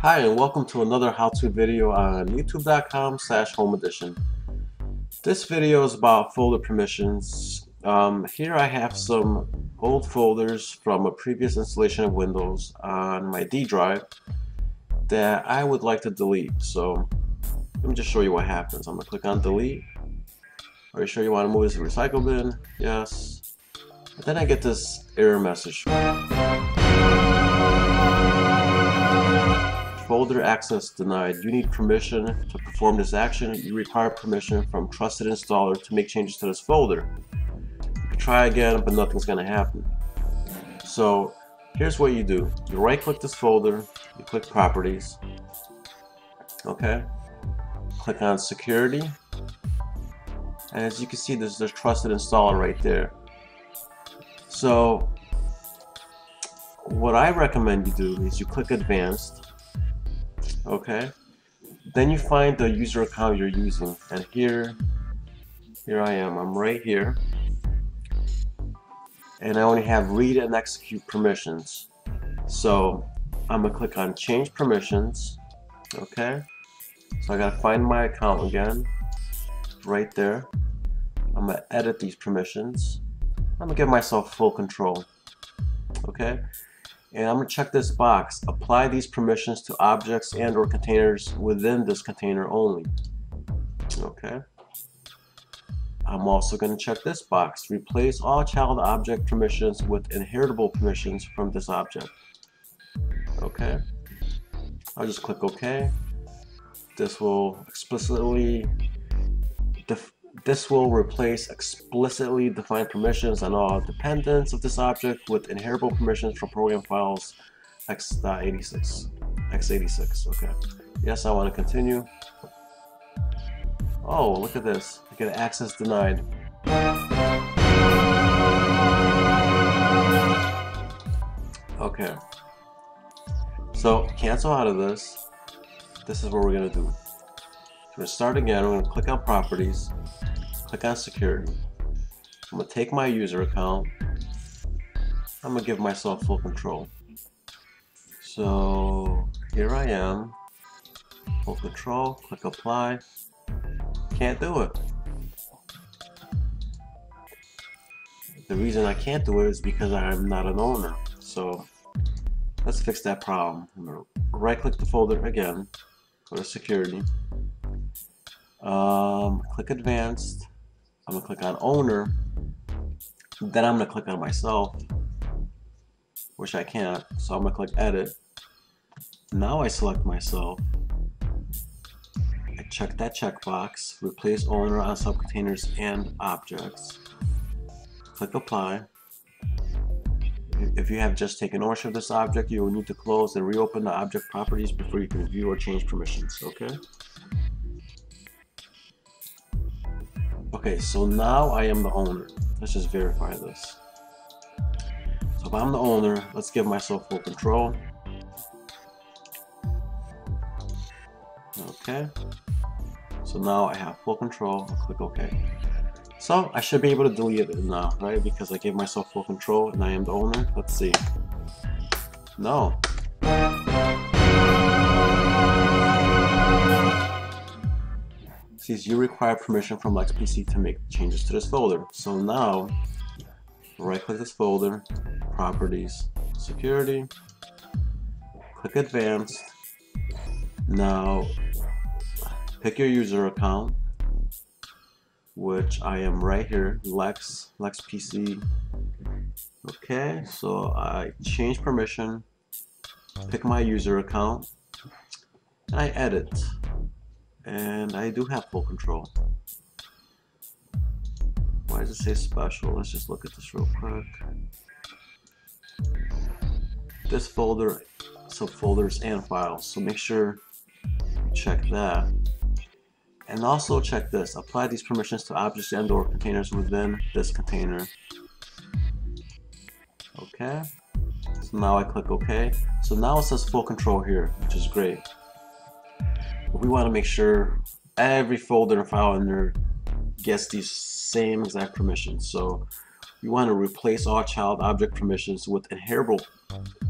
Hi and welcome to another how-to video on youtube.com slash home addition. This video is about folder permissions. Um, here I have some old folders from a previous installation of Windows on my D drive that I would like to delete. So let me just show you what happens. I'm going to click on delete. Are you sure you want to move this to recycle bin? Yes. And then I get this error message. Folder access denied. You need permission to perform this action. You require permission from TrustedInstaller to make changes to this folder. Try again, but nothing's going to happen. So here's what you do. You right click this folder, you click properties, okay? Click on security. And as you can see, there's the TrustedInstaller right there. So what I recommend you do is you click advanced okay. Then you find the user account you're using and here here I am. I'm right here. And I only have read and execute permissions. So I'm gonna click on change permissions. Okay. So I gotta find my account again right there. I'm gonna edit these permissions. I'm gonna give myself full control. Okay and I'm going to check this box. Apply these permissions to objects and or containers within this container only. Okay. I'm also going to check this box. Replace all child object permissions with inheritable permissions from this object. Okay. I'll just click OK. This will explicitly this will replace explicitly defined permissions and all dependents of this object with inheritable permissions from program files x.86. x86, okay. Yes, I want to continue. Oh, look at this. I get access denied. Okay. So, cancel out of this. This is what we're going to do. We're going to start again. I'm going to click on Properties click on security. I'm gonna take my user account. I'm gonna give myself full control. So here I am, full control, click apply. Can't do it. The reason I can't do it is because I'm not an owner. So let's fix that problem. I'm right click the folder again, go to security, um, click advanced, I'm gonna click on owner. Then I'm gonna click on myself which I can't. So I'm gonna click edit. Now I select myself. I check that checkbox replace owner on subcontainers and objects. Click apply. If you have just taken ownership of this object you will need to close and reopen the object properties before you can view or change permissions okay Okay, so now I am the owner. Let's just verify this. So if I'm the owner, let's give myself full control. Okay. So now I have full control. I'll click OK. So I should be able to delete it now, right? Because I gave myself full control and I am the owner. Let's see. No. Says you require permission from LexPC to make changes to this folder. So now, right click this folder, properties, security, click advanced. Now, pick your user account, which I am right here, Lex, LexPC. Okay, so I change permission, pick my user account, and I edit and I do have full control. Why does it say special? Let's just look at this real quick. This folder, subfolders and files, so make sure you check that. And also check this, apply these permissions to objects and or containers within this container. Okay, so now I click OK. So now it says full control here, which is great we want to make sure every folder and file in there gets these same exact permissions. So we want to replace all child object permissions with inheritable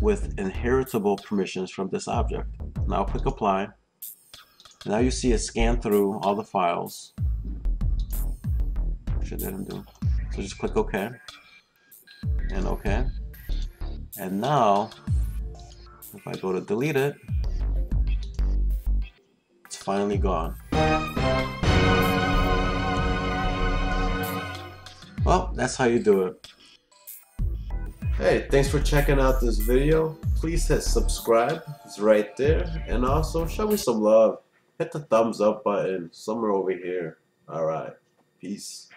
with inheritable permissions from this object. Now click apply. Now you see it scan through all the files. Should let him do. So just click OK. And OK. And now, if I go to delete it, finally gone. Well, that's how you do it. Hey, thanks for checking out this video. Please hit subscribe, it's right there. And also, show me some love. Hit the thumbs up button somewhere over here. Alright, peace.